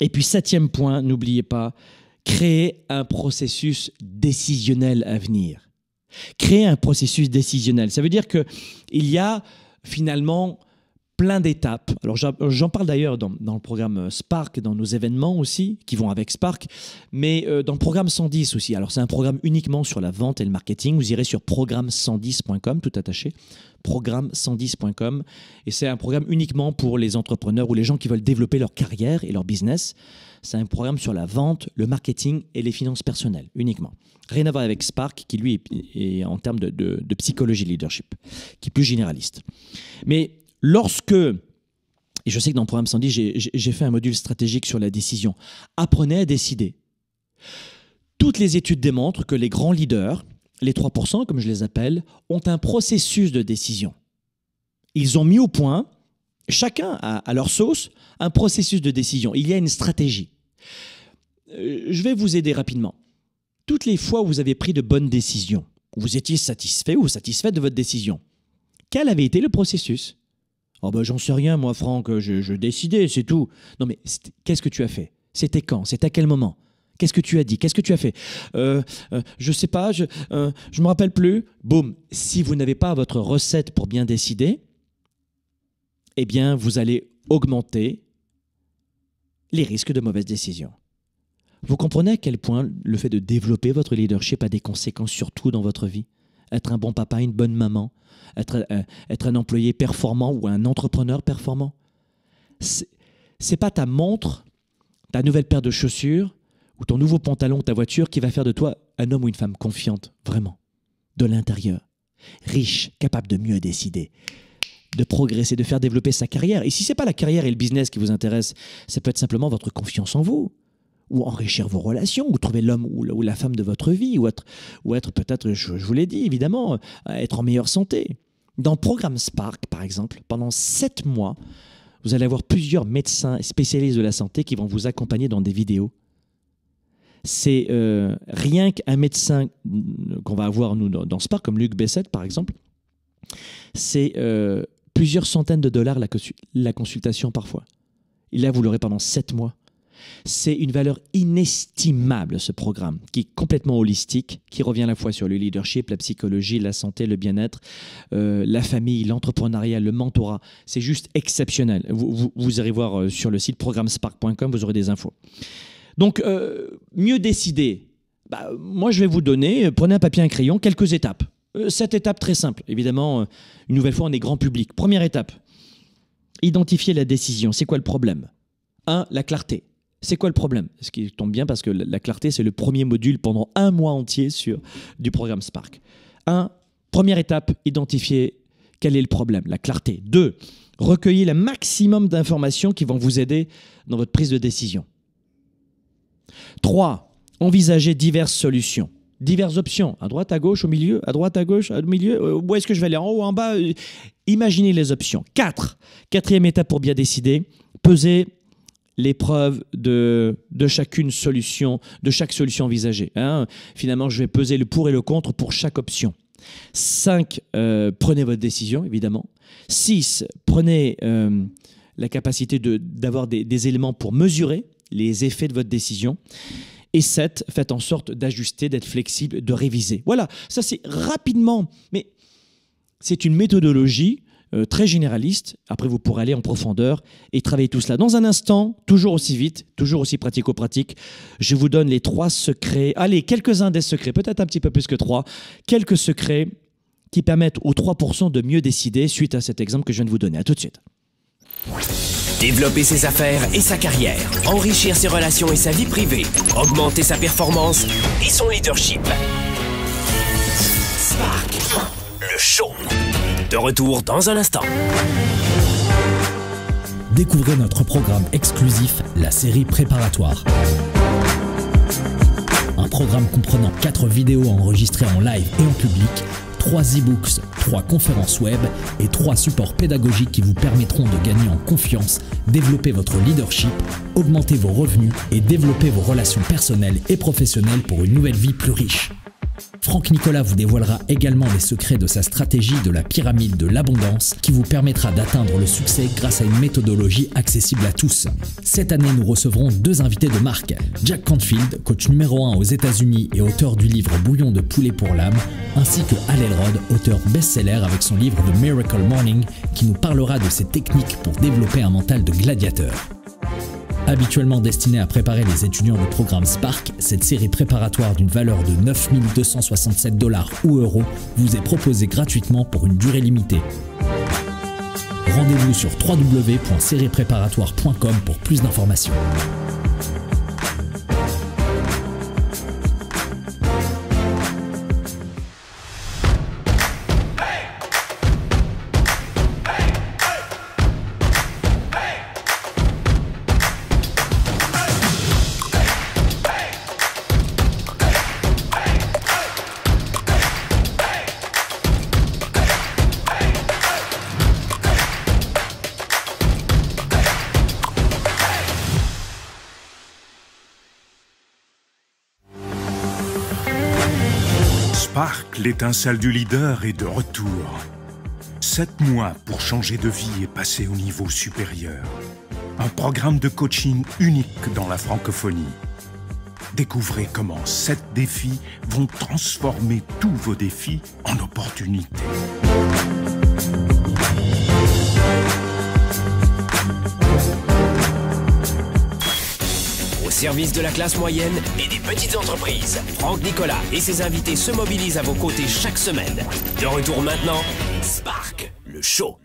Et puis septième point, n'oubliez pas, créer un processus décisionnel à venir. Créer un processus décisionnel, ça veut dire que il y a finalement plein d'étapes. Alors j'en parle d'ailleurs dans, le programme euh, Spark, dans nos événements aussi, qui vont avec Spark, mais euh, dans le programme 110 aussi. Alors c'est un programme uniquement sur la vente et le marketing. Vous irez sur programme110.com, tout attaché, programme110.com, et c'est un programme uniquement pour les entrepreneurs ou les gens qui veulent développer leur carrière et leur business. C'est un programme sur la vente, le marketing et les finances personnelles, uniquement. Rien à voir avec Spark, qui lui est, en termes de, de, de psychologie leadership, qui est plus généraliste. Mais Lorsque, et je sais que dans le programme 110, j'ai fait un module stratégique sur la décision, apprenez à décider. Toutes les études démontrent que les grands leaders, les 3%, comme je les appelle, ont un processus de décision. Ils ont mis au point, chacun à, leur sauce, un processus de décision. Il y a une stratégie. Euh, je vais vous aider rapidement. Toutes les fois où vous avez pris de bonnes décisions, vous étiez satisfait ou satisfait de votre décision, quel avait été le processus? Oh ben j'en sais rien, moi, Franck, je, je décidais, c'est tout. Non mais qu'est-ce que tu as fait? C'était quand? C'était à quel moment? Qu'est-ce que tu as dit? Qu'est-ce que tu as fait? Euh, euh, Je sais pas, je ne euh, me rappelle plus. Boum, si vous n'avez pas votre recette pour bien décider, eh bien, vous allez augmenter les risques de mauvaises décisions. Vous comprenez à quel point le fait de développer votre leadership a des conséquences sur tout dans votre vie? Être un bon papa, une bonne maman, être, euh, être un employé performant ou un entrepreneur performant? C'est pas ta montre, ta nouvelle paire de chaussures ou ton nouveau pantalon ta voiture qui va faire de toi un homme ou une femme confiante, vraiment, de l'intérieur, riche, capable de mieux décider, de progresser, de faire développer sa carrière. Et si c'est pas la carrière et le business qui vous intéressent, ça peut être simplement votre confiance en vous, ou enrichir vos relations, ou trouver l'homme ou la femme de votre vie, ou être, ou être peut-être, je, vous l'ai dit évidemment, euh, être en meilleure santé. Dans le programme Spark, par exemple, pendant sept mois, vous allez avoir plusieurs médecins spécialistes de la santé qui vont vous accompagner dans des vidéos. C'est euh, rien qu'un médecin qu'on va avoir nous dans Spark, comme Luc Bessette par exemple, c'est euh, plusieurs centaines de dollars la, consultation parfois. Et là, vous l'aurez pendant sept mois. C'est une valeur inestimable, ce programme, qui est complètement holistique, qui revient à la fois sur le leadership, la psychologie, la santé, le bien-être, euh, la famille, l'entrepreneuriat, le mentorat. C'est juste exceptionnel. Vous, vous, irez voir euh, sur le site programmespark.com, vous aurez des infos. Donc, euh, mieux décider. Bah, moi, je vais vous donner, prenez un papier un crayon, quelques étapes. Cette étape très simple. Évidemment, une nouvelle fois, on est grand public. Première étape, identifier la décision. C'est quoi le problème? 1. La clarté. C'est quoi le problème? Ce qui tombe bien parce que la clarté, c'est le premier module pendant un mois entier du programme Spark. Un, première étape, identifier quel est le problème, la clarté. Deux, recueillir le maximum d'informations qui vont vous aider dans votre prise de décision. Trois, envisager diverses solutions, diverses options, à droite, à gauche, au milieu, à droite, à gauche, au milieu, euh, où est-ce que je vais aller, en haut, en bas? Euh, Imaginez les options. Quatre, quatrième étape pour bien décider, peser l'épreuve de, de chacune solution, de chaque solution envisagée. Hein. Finalement, je vais peser le pour et le contre pour chaque option. 5. Euh, prenez votre décision, évidemment. 6. Prenez euh, la capacité d'avoir des, des, éléments pour mesurer les effets de votre décision. Et 7. Faites en sorte d'ajuster, d'être flexible, de réviser. Voilà, ça c'est rapidement, mais c'est une méthodologie euh, très généraliste. Après, vous pourrez aller en profondeur et travailler tout cela. Dans un instant, toujours aussi vite, toujours aussi pratico-pratique, je vous donne les trois secrets. Allez, quelques-uns des secrets, peut-être un petit peu plus que trois. Quelques secrets qui permettent aux 3% de mieux décider suite à cet exemple que je viens de vous donner. À tout de suite. Développer ses affaires et sa carrière, enrichir ses relations et sa vie privée, augmenter sa performance et son leadership. show. De retour dans un instant. Découvrez notre programme exclusif, la série préparatoire. Un programme comprenant 4 vidéos enregistrées en live et en public, 3 e-books, 3 conférences web et 3 supports pédagogiques qui vous permettront de gagner en confiance, développer votre leadership, augmenter vos revenus et développer vos relations personnelles et professionnelles pour une nouvelle vie plus riche. Franck Nicolas vous dévoilera également les secrets de sa stratégie de la pyramide de l'abondance qui vous permettra d'atteindre le succès grâce à une méthodologie accessible à tous. Cette année, nous recevrons deux invités de marque. Jack Canfield, coach numéro 1 aux États-Unis et auteur du livre Bouillon de poulet pour l'âme, ainsi que Al Elrod, auteur best-seller avec son livre The Miracle Morning qui nous parlera de ses techniques pour développer un mental de gladiateur. Habituellement destinée à préparer les étudiants du programme Spark, cette série préparatoire d'une valeur de 9267 dollars ou euros vous est proposée gratuitement pour une durée limitée. Rendez-vous sur www.sériepréparatoire.com pour plus d'informations. L'étincelle du leader, est de retour. Sept mois pour changer de vie et passer au niveau supérieur. Un programme de coaching unique dans la francophonie. Découvrez comment sept défis vont transformer tous vos défis en opportunités. Service de la classe moyenne et des petites entreprises, Franck Nicolas et ses invités se mobilisent à vos côtés chaque semaine. De retour maintenant, Spark, le show.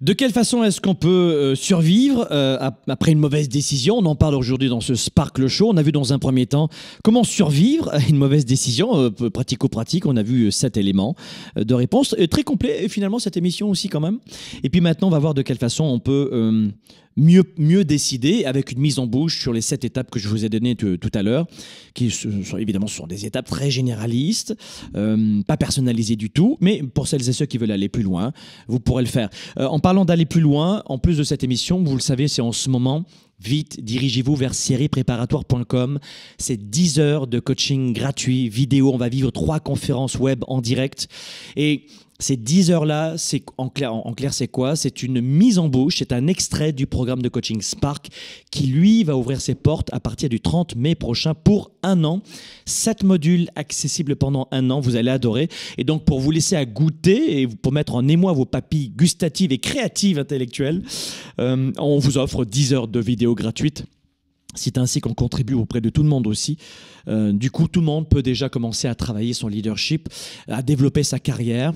De quelle façon est-ce qu'on peut euh, survivre euh, ap- après une mauvaise décision? On en parle aujourd'hui dans ce Sparkle Show. On a vu dans un premier temps comment survivre à une mauvaise décision, euh, pratico-pratique. On a vu euh, sept éléments de réponse. Très complet, et finalement, cette émission aussi quand même. Et puis maintenant, on va voir de quelle façon on peut mieux, mieux décider avec une mise en bouche sur les sept étapes que je vous ai données tout, à l'heure, qui sont évidemment sont des étapes très généralistes, euh, pas personnalisées du tout, mais pour celles et ceux qui veulent aller plus loin, vous pourrez le faire. Euh, en parlant d'aller plus loin, en plus de cette émission, vous le savez, c'est en ce moment. Vite, dirigez-vous vers sériepréparatoire.com. C'est 10 heures de coaching gratuit, vidéo. On va vivre trois conférences web en direct. Et ces 10 heures-là, c'est en clair, c'est quoi? C'est une mise en bouche, c'est un extrait du programme de coaching Spark qui, lui, va ouvrir ses portes à partir du 30 mai prochain pour un an. Sept modules accessibles pendant un an, vous allez adorer. Et donc, pour vous laisser à goûter et pour mettre en émoi vos papilles gustatives et créatives intellectuelles, euh, on vous offre 10 heures de vidéos gratuites. C'est ainsi qu'on contribue auprès de tout le monde aussi. Euh, du coup, tout le monde peut déjà commencer à travailler son leadership, à développer sa carrière,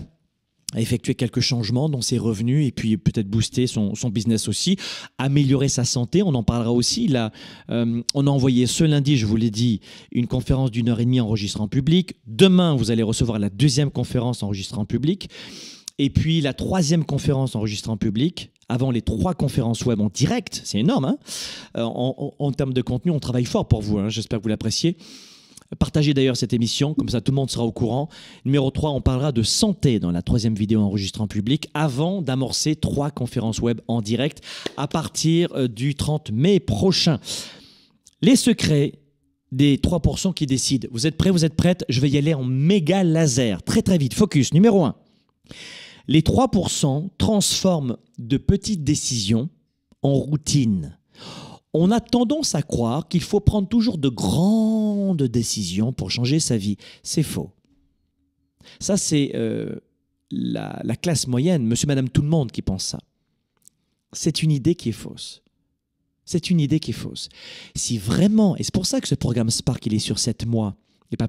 à effectuer quelques changements dans ses revenus et puis peut-être booster son, son business aussi, améliorer sa santé. On en parlera aussi. Là, euh, on a envoyé ce lundi, je vous l'ai dit, une conférence d'une heure et demie enregistrée en public. Demain, vous allez recevoir la deuxième conférence enregistrée en public. Et puis la troisième conférence enregistrée en public, avant les trois conférences web en direct, c'est énorme. hein Euh, en, en- termes de contenu, on travaille fort pour vous. hein. J'espère que vous l'appréciez. Partagez d'ailleurs cette émission, comme ça tout le monde sera au courant. Numéro 3, on parlera de santé dans la troisième vidéo enregistrée en public avant d'amorcer trois conférences web en direct à partir euh, du 30 mai prochain. Les secrets des 3% qui décident. Vous êtes prêts, vous êtes prêtes? Je vais y aller en méga laser. Très très vite. Focus. Numéro 1. Les 3% transforment de petites décisions en routine. On a tendance à croire qu'il faut prendre toujours de grandes décisions pour changer sa vie. C'est faux. Ça, c'est euh, la, la classe moyenne, monsieur, madame, tout le monde qui pense ça. C'est une idée qui est fausse. C'est une idée qui est fausse. Si vraiment, et c'est pour ça que ce programme Spark, il est sur 7 mois et pas,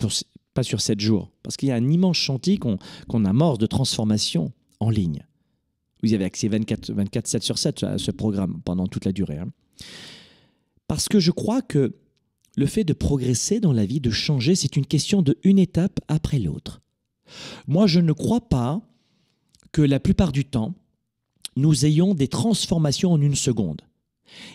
sur 7 jours, parce qu'il y a un immense chantier qu'on qu'on amorce de transformation en ligne. Vous avez accès 24, 24 7 sur 7 à ce programme pendant toute la durée. hein. Parce que je crois que le fait de progresser dans la vie, de changer, c'est une question de une étape après l'autre. Moi, je ne crois pas que la plupart du temps, nous ayons des transformations en une seconde.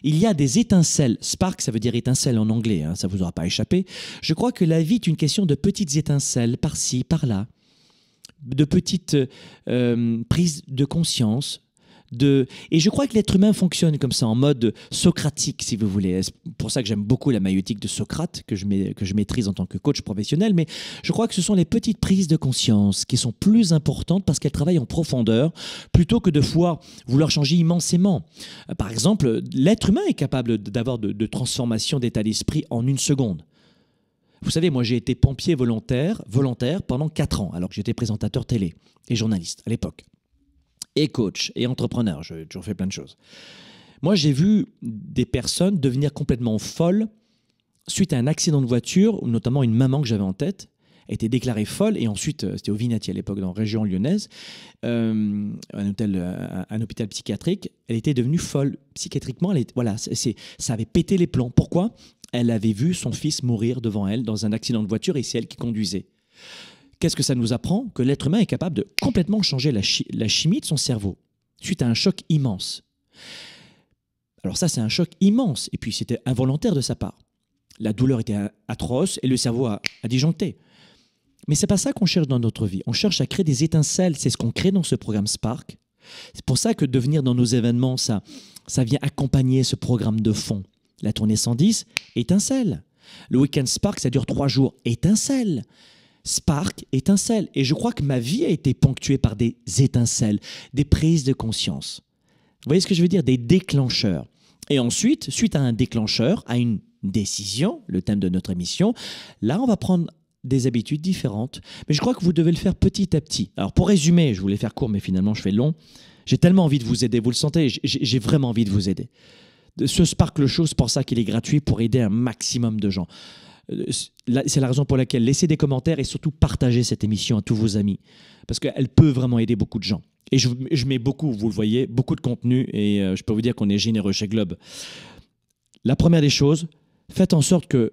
Il y a des étincelles. Spark, ça veut dire étincelle en anglais, hein, ça ne vous aura pas échappé. Je crois que la vie est une question de petites étincelles par-ci, par-là, de petites euh, prises de conscience, et je crois que l'être humain fonctionne comme ça, en mode socratique, si vous voulez. C'est pour ça que j'aime beaucoup la maïotique de Socrate, que je, que je maîtrise en tant que coach professionnel. Mais je crois que ce sont les petites prises de conscience qui sont plus importantes parce qu'elles travaillent en profondeur, plutôt que de fois vouloir changer immensément. Euh, par exemple, l'être humain est capable d'avoir de, de transformation d'état d'esprit en une seconde. Vous savez, moi j'ai été pompier volontaire, volontaire pendant 4 ans, alors que j'étais présentateur télé et journaliste à l'époque et coach et entrepreneur. J'ai toujours fait plein de choses. Moi, j'ai vu des personnes devenir complètement folles suite à un accident de voiture, notamment une maman que j'avais en tête, a été déclarée folle et ensuite, euh, c'était au Vinati à l'époque, dans la région lyonnaise, euh, un, hôtel, euh, hôpital psychiatrique, elle était devenue folle psychiatriquement. Voilà, ça avait pété les plombs. Pourquoi? Elle avait vu son fils mourir devant elle dans un accident de voiture et c'est elle qui conduisait. Qu'est-ce que ça nous apprend Que l'être humain est capable de complètement changer la, chimie de son cerveau suite à un choc immense? Alors ça, c'est un choc immense. Et puis, c'était involontaire de sa part. La douleur était atroce et le cerveau a, disjoncté. Mais c'est pas ça qu'on cherche dans notre vie. On cherche à créer des étincelles. C'est ce qu'on crée dans ce programme Spark. C'est pour ça que devenir dans nos événements, ça, ça vient accompagner ce programme de fond. La tournée 110, étincelle. Le week-end Spark, ça dure trois jours, étincelle spark, étincelle. Et je crois que ma vie a été ponctuée par des étincelles, des prises de conscience. Vous voyez ce que je veux dire? Des déclencheurs. Et ensuite, suite à un déclencheur, à une décision, le thème de notre émission, là, on va prendre des habitudes différentes. Mais je crois que vous devez le faire petit à petit. Alors, pour résumer, je voulais faire court, mais finalement, je fais long. J'ai tellement envie de vous aider, vous le sentez, j'ai vraiment envie de vous aider. Ce Spark le Show, c'est pour ça qu'il est gratuit, pour aider un maximum de gens. Euh, c'est la raison pour laquelle laissez des commentaires et surtout partagez cette émission à tous vos amis. Parce qu'elle peut vraiment aider beaucoup de gens. Et je, mets beaucoup, vous le voyez, beaucoup de contenu et euh, je peux vous dire qu'on est généreux chez Globe. La première des choses, faites en sorte que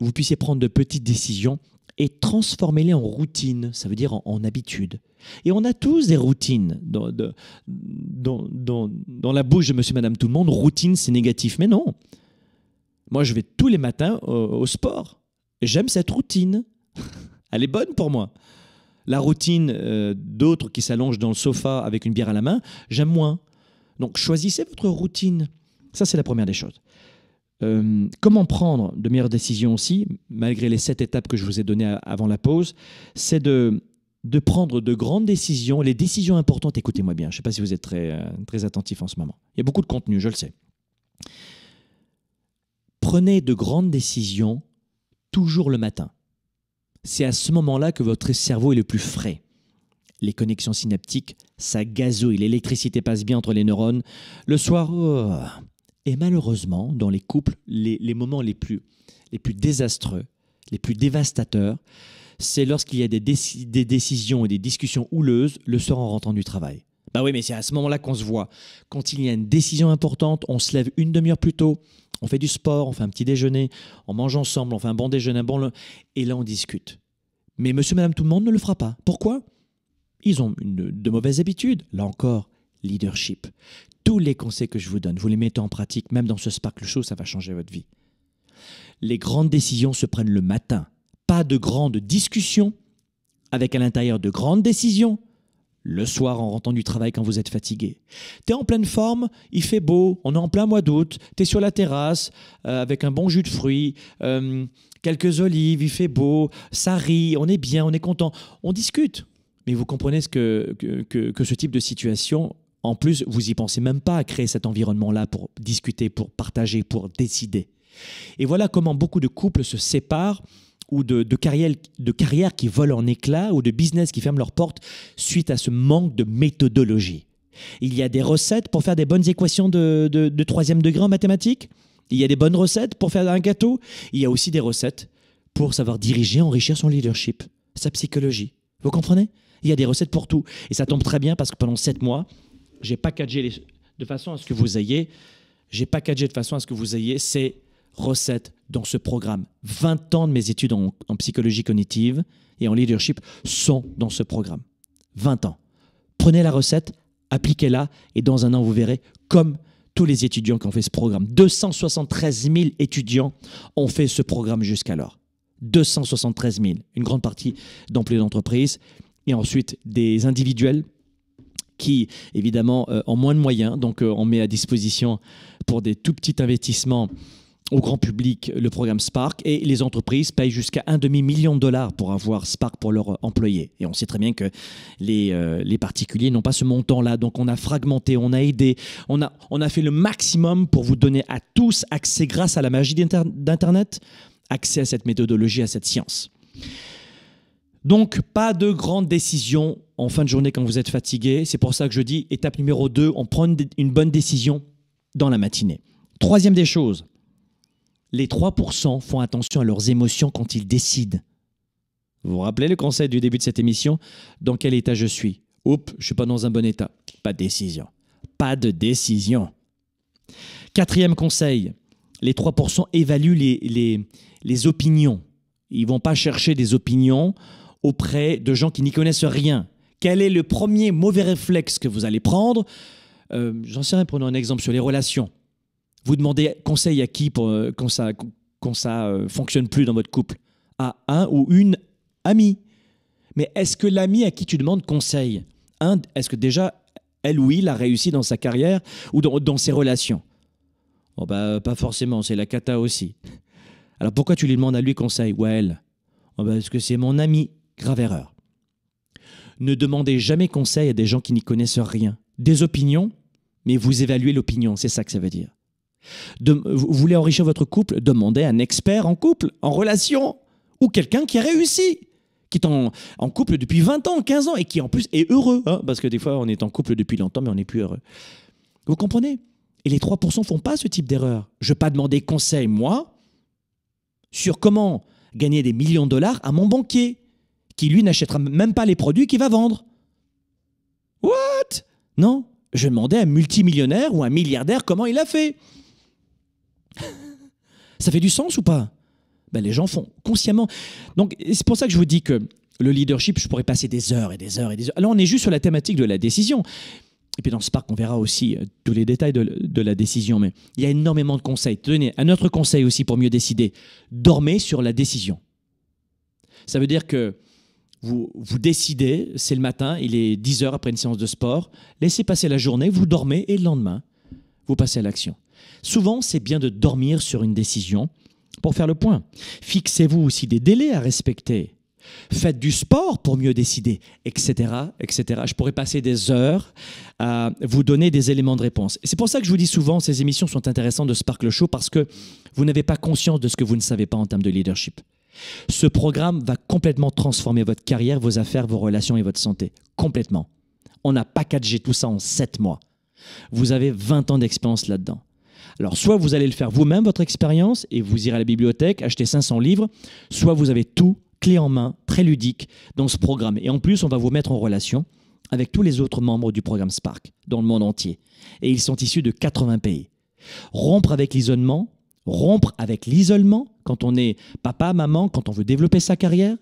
vous puissiez prendre de petites décisions et transformez-les en routine, ça veut dire en, habitude. Et on a tous des routines. Dans, la bouche de monsieur, madame, tout le monde, routine, c'est négatif. Mais non. Moi, je vais tous les matins au, sport. J'aime cette routine. Elle est bonne pour moi. La routine euh, d'autres qui s'allongent dans le sofa avec une bière à la main, j'aime moins. Donc choisissez votre routine. Ça, c'est la première des choses. Euh, comment prendre de meilleures décisions aussi, malgré les sept étapes que je vous ai données avant la pause, c'est de, de prendre de grandes décisions, les décisions importantes. Écoutez-moi bien, je ne sais pas si vous êtes très, euh, très attentif en ce moment. Il y a beaucoup de contenu, je le sais. Prenez de grandes décisions toujours le matin. C'est à ce moment-là que votre cerveau est le plus frais. Les connexions synaptiques, ça gazouille, l'électricité passe bien entre les neurones. Le soir, oh. et malheureusement, dans les couples, les, moments les plus, les plus désastreux, les plus dévastateurs, c'est lorsqu'il y a des, des décisions et des discussions houleuses le soir en rentrant du travail. Bah oui, mais c'est à ce moment-là qu'on se voit. Quand il y a une décision importante, on se lève une demi-heure plus tôt, on fait du sport, on fait un petit déjeuner, on mange ensemble, on fait un bon déjeuner, un bon... Et là, on discute. Mais monsieur, madame, tout le monde ne le fera pas. Pourquoi? Ils ont de mauvaises habitudes. Là encore, leadership. Tous les conseils que je vous donne, vous les mettez en pratique, même dans ce Sparkle Show, ça va changer votre vie. Les grandes décisions se prennent le matin. Pas de grandes discussions, avec à l'intérieur de grandes décisions, le soir en rentrant du travail quand vous êtes fatigué. Tu es en pleine forme, il fait beau, on est en plein mois d'août, tu es sur la terrasse euh, avec un bon jus de fruits, euh, quelques olives, il fait beau, ça rit, on est bien, on est content, on discute. Mais vous comprenez ce que, que, que ce type de situation, en plus, vous y pensez même pas à créer cet environnement-là pour discuter, pour partager, pour décider. Et voilà comment beaucoup de couples se séparent ou de, de, de carrière qui volent en éclats ou de business qui ferment leurs portes suite à ce manque de méthodologie. Il y a des recettes pour faire des bonnes équations de, de, troisième degré en mathématiques. Il y a des bonnes recettes pour faire un gâteau. Il y a aussi des recettes pour savoir diriger, enrichir son leadership, sa psychologie. Vous comprenez? Il y a des recettes pour tout. Et ça tombe très bien parce que pendant sept mois, j'ai packagé les, de façon à ce que vous ayez, j'ai packagé de façon à ce que vous ayez ces recettes dans ce programme. 20 ans de mes études en, en psychologie cognitive et en leadership sont dans ce programme. 20 ans. Prenez la recette, appliquez-la et dans un an, vous verrez comme tous les étudiants qui ont fait ce programme. 273 000 étudiants ont fait ce programme jusqu'alors. 273 000, une grande partie d'employés d'entreprise et ensuite des individuels qui, évidemment, euh, ont moins de moyens. Donc, euh, on met à disposition pour des tout petits investissements au grand public le programme Spark et les entreprises payent jusqu'à un demi-million de dollars pour avoir Spark pour leurs employés. Et on sait très bien que les, euh, les particuliers n'ont pas ce montant-là. Donc on a fragmenté, on a aidé, on a, on a fait le maximum pour vous donner à tous accès grâce à la magie d'Internet, accès à cette méthodologie, à cette science. Donc pas de grandes décisions en fin de journée quand vous êtes fatigué. C'est pour ça que je dis étape numéro 2, on prend une bonne décision dans la matinée. Troisième des choses, les 3% font attention à leurs émotions quand ils décident. Vous vous rappelez le conseil du début de cette émission? Dans quel état je suis? Oups, je suis pas dans un bon état. Pas de décision. Pas de décision. Quatrième conseil, les 3% évaluent les, les, les opinions. Ils vont pas chercher des opinions auprès de gens qui n'y connaissent rien. Quel est le premier mauvais réflexe que vous allez prendre? Euh, J'en sais rien, prenons un exemple sur les relations. Vous demandez conseil à qui pour, euh, quand ça quand euh, fonctionne plus dans votre couple? À un ou une amie? Mais est-ce que l'ami à qui tu demandes conseil, est-ce que déjà elle ou il a réussi dans sa carrière ou dans, dans ses relations? Oh bah, Pas forcément, c'est la cata aussi. Alors pourquoi tu lui demandes à lui conseil ou à elle? Oh bah, Parce que c'est mon ami. Grave erreur. Ne demandez jamais conseil à des gens qui n'y connaissent rien. Des opinions, mais vous évaluez l'opinion, c'est ça que ça veut dire. Vous voulez enrichir votre couple Demandez un expert en couple, en relation, ou quelqu'un qui a réussi, qui est en, en, couple depuis 20 ans, 15 ans, et qui en plus est heureux. Hein, parce que des fois, on est en couple depuis longtemps, mais on n'est plus heureux. Vous comprenez? Et les 3% ne font pas ce type d'erreur. Je ne vais pas demander conseil, moi, sur comment gagner des millions de dollars à mon banquier, qui lui n'achètera même pas les produits qu'il va vendre. What? Non, je demandais à un multimillionnaire ou un milliardaire comment il a fait. Ça fait du sens ou pas? Ben, Les gens font consciemment. Donc c'est pour ça que je vous dis que le leadership, je pourrais passer des heures et des heures et des heures. Là, on est juste sur la thématique de la décision. Et puis dans Spark, on verra aussi euh, tous les détails de, de, la décision. Mais il y a énormément de conseils. Tenez, un autre conseil aussi pour mieux décider. Dormez sur la décision. Ça veut dire que vous, vous décidez, c'est le matin, il est 10 heures après une séance de sport, laissez passer la journée, vous dormez et le lendemain, vous passez à l'action. Souvent, c'est bien de dormir sur une décision pour faire le point. Fixez-vous aussi des délais à respecter. Faites du sport pour mieux décider, etc., etc. Je pourrais passer des heures à vous donner des éléments de réponse. C'est pour ça que je vous dis souvent, ces émissions sont intéressantes de Sparkle Show parce que vous n'avez pas conscience de ce que vous ne savez pas en termes de leadership. Ce programme va complètement transformer votre carrière, vos affaires, vos relations et votre santé. Complètement. On a packagé tout ça en 7 mois. Vous avez 20 ans d'expérience là-dedans. Alors, soit vous allez le faire vous-même, votre expérience, et vous irez à la bibliothèque, acheter 500 livres, soit vous avez tout clé en main, très ludique, dans ce programme. Et en plus, on va vous mettre en relation avec tous les autres membres du programme Spark dans le monde entier. Et ils sont issus de 80 pays. Rompre avec l'isolement, rompre avec l'isolement quand on est papa, maman, quand on veut développer sa carrière,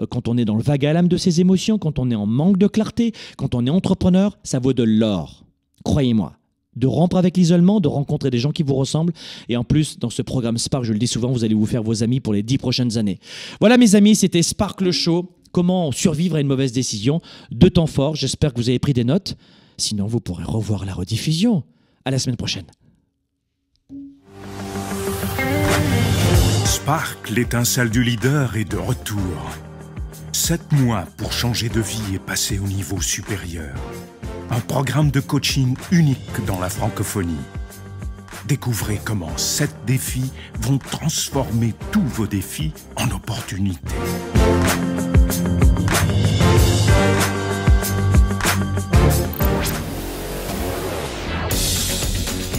euh, quand on est dans le vague à l'âme de ses émotions, quand on est en manque de clarté, quand on est entrepreneur, ça vaut de l'or. Croyez-moi de rompre avec l'isolement, de rencontrer des gens qui vous ressemblent. Et en plus, dans ce programme Spark, je le dis souvent, vous allez vous faire vos amis pour les dix prochaines années. Voilà mes amis, c'était Spark le show. Comment survivre à une mauvaise décision. Deux temps forts, j'espère que vous avez pris des notes. Sinon, vous pourrez revoir la rediffusion. À la semaine prochaine. Spark, l'étincelle du leader, est de retour. Sept mois pour changer de vie et passer au niveau supérieur un programme de coaching unique dans la francophonie. Découvrez comment sept défis vont transformer tous vos défis en opportunités.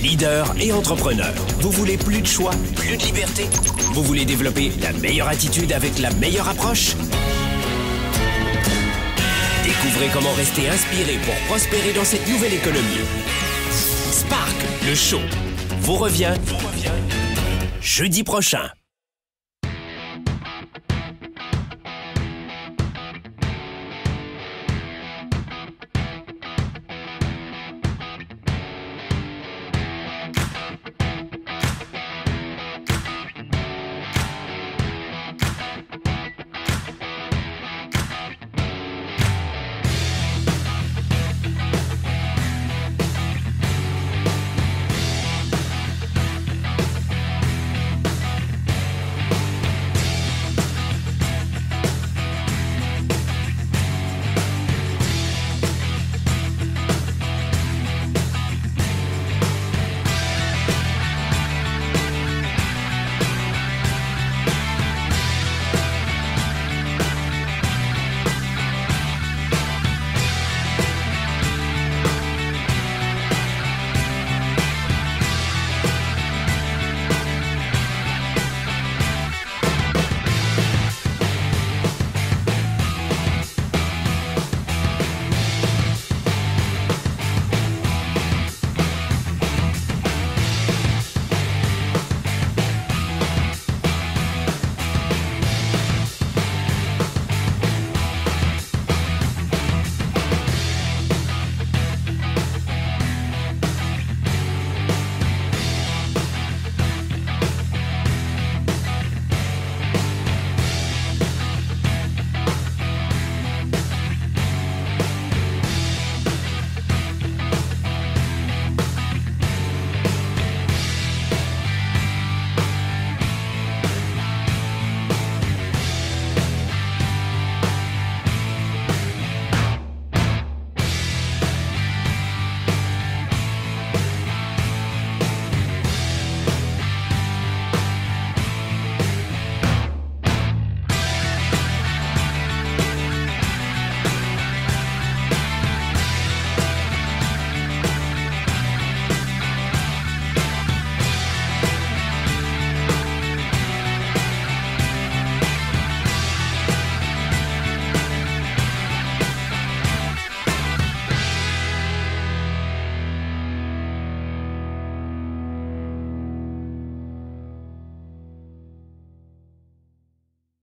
Leader et entrepreneur, vous voulez plus de choix, plus de liberté? Vous voulez développer la meilleure attitude avec la meilleure approche? Découvrez comment rester inspiré pour prospérer dans cette nouvelle économie. Spark, le show, vous revient, jeudi prochain.